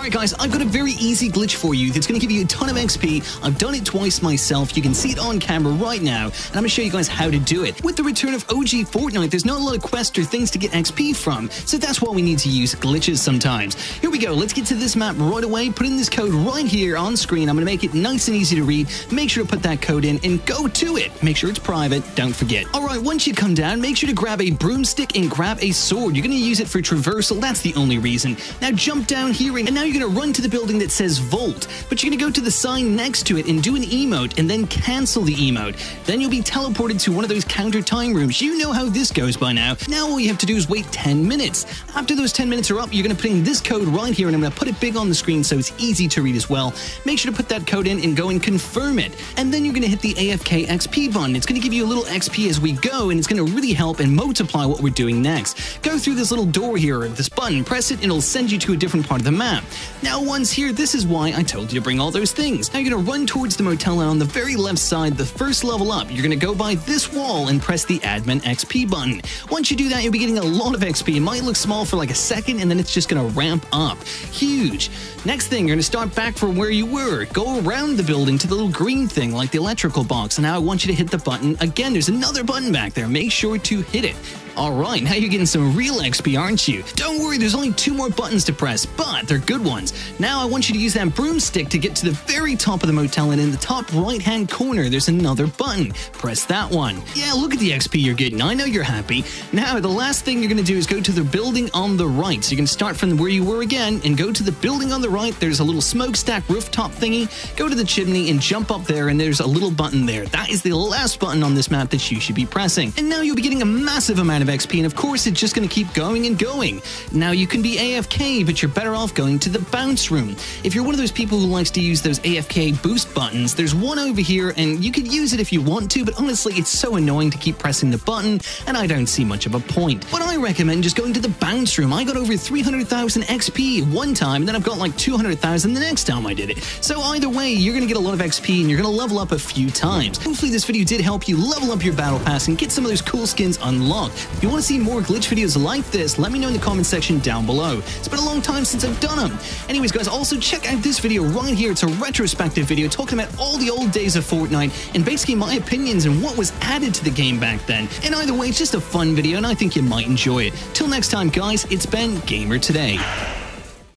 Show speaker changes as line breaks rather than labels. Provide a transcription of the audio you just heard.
Alright guys, I've got a very easy glitch for you that's going to give you a ton of XP. I've done it twice myself. You can see it on camera right now, and I'm going to show you guys how to do it. With the return of OG Fortnite, there's not a lot of quests or things to get XP from, so that's why we need to use glitches sometimes. Here we go, let's get to this map right away. Put in this code right here on screen. I'm going to make it nice and easy to read. Make sure to put that code in and go to it. Make sure it's private, don't forget. Alright, once you come down, make sure to grab a broomstick and grab a sword. You're going to use it for traversal, that's the only reason. Now jump down here, and now you're going to run to the building that says Vault, but you're going to go to the sign next to it and do an emote and then cancel the emote. Then you'll be teleported to one of those counter time rooms. You know how this goes by now. Now all you have to do is wait 10 minutes. After those 10 minutes are up, you're going to put in this code right here and I'm going to put it big on the screen so it's easy to read as well. Make sure to put that code in and go and confirm it. And then you're going to hit the AFK XP button. It's going to give you a little XP as we go and it's going to really help and multiply what we're doing next. Go through this little door here, this button, press it, and it'll send you to a different part of the map. Now once here, this is why I told you to bring all those things. Now you're to run towards the motel and on the very left side, the first level up, you're to go by this wall and press the admin XP button. Once you do that, you'll be getting a lot of XP. It might look small for like a second and then it's just to ramp up. Huge. Next thing, you're to start back from where you were. Go around the building to the little green thing like the electrical box. And now I want you to hit the button. Again, there's another button back there. Make sure to hit it. Alright, now you're getting some real XP, aren't you? Don't worry, there's only two more buttons to press, but they're good ones. Now I want you to use that broomstick to get to the very top of the motel, and in the top right hand corner, there's another button. Press that one. Yeah, look at the XP you're getting. I know you're happy. Now, the last thing you're going to do is go to the building on the right. So you can start from where you were again and go to the building on the right. There's a little smokestack rooftop thingy. Go to the chimney and jump up there, and there's a little button there. That is the last button on this map that you should be pressing. And now you'll be getting a massive amount of XP, and of course, it's just going to keep going and going. Now, you can be AFK, but you're better off going the bounce room. If you're one of those people who likes to use those AFK boost buttons, there's one over here, and you could use it if you want to, but honestly, it's so annoying to keep pressing the button, and I don't see much of a point. But I recommend just going to the bounce room. I got over 300,000 XP one time, and then I've got like 200,000 the next time I did it. So either way, you're going to get a lot of XP, and you're going to level up a few times. Hopefully, this video did help you level up your battle pass and get some of those cool skins unlocked. If you want to see more glitch videos like this, let me know in the comment section down below. It's been a long time since I've done them. Anyways, guys, also check out this video right here. It's a retrospective video talking about all the old days of Fortnite and basically my opinions and what was added to the game back then. And either way, it's just a fun video and I think you might enjoy it. Till next time, guys, it's been Gamer Today.